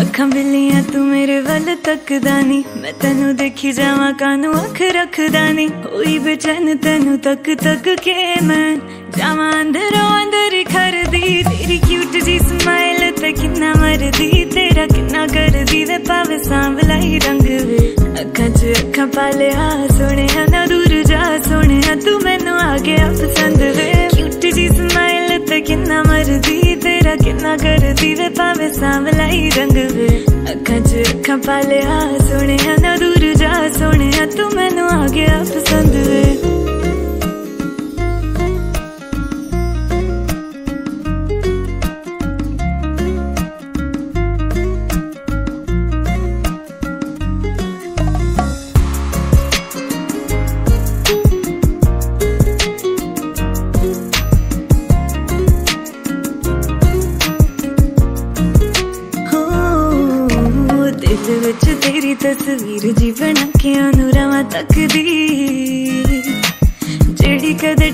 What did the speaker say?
ਅੱਖਾਂ ਬਿੱਲੀਆਂ ਤੂੰ ਮੇਰੇ ਵੱਲ ਤੱਕਦਾ ਨਹੀਂ ਮੈਂ ਤੈਨੂੰ ਦੇਖੀ ਜਾਵਾਂ ਕਾਨੂੰ ਅੱਖ ਰੱਖਦਾ ਨਹੀਂ ਹੋਈ ਬੇਚੈਨ ਤੈਨੂੰ ਤੱਕ ਤੱਕ ਕੇ ਮੈਂ ਜਾਵਾਂ ਅੰਦਰੋਂ, ਅੰਦਰ ਖਰਦੀ ਤੇਰੀ ਕਿਊਟ ਜੀ ਸਮਾਈਲ ਤੇ ਕਿੰਨਾ ਮਰਦੀ। ਤੇਰਾ ਕਿੰਨਾ ਕਰਦੀ, ਵੇ ਪਾਵੇ ਸਾਂਵਲਾ ਹੀ ਰੰਗ ਵੇ। ਅੱਖਾਂ 'ਚ ਅੱਖਾਂ ਪਾ ਲਿਆ, ਸੋਹਣਿਆ ਨਾ ਦੂਰ ਜਾ। ਸੋਹਣਿਆ ਤੂੰ ਮੈਨੂੰ ਆ ਗਿਆ ਪਸੰਦ ਵੇ। ਕਿਊਟ ਜੀ ਸਮਾਈਲ ਤੇ ਕਿੰਨਾ ਮਰਦੀ। ਤੇਰਾ ਕਿੰਨਾ ਕਰਦੀ ਵੇ ਭਾਵੇਂ ਸਾਂਵਲਾ ਹੀ ਰੰਗ ਵੇ। ਅੱਖਾਂ 'ਚ ਅੱਖਾਂ ਪਾ ਲਿਆ, ਸੋਹਣਿਆ ਨਾ ਦੂਰ ਹੋ ਵਿੱਚ ਤੇਰੀ ਤਸਵੀਰ ਜੀ ਬਣਾ ਕੇ ਉਹਨੂੰ ਰਵਾਂ ਤੱਕਦੀ। ਜਿਹੜੀ ਕਦੇ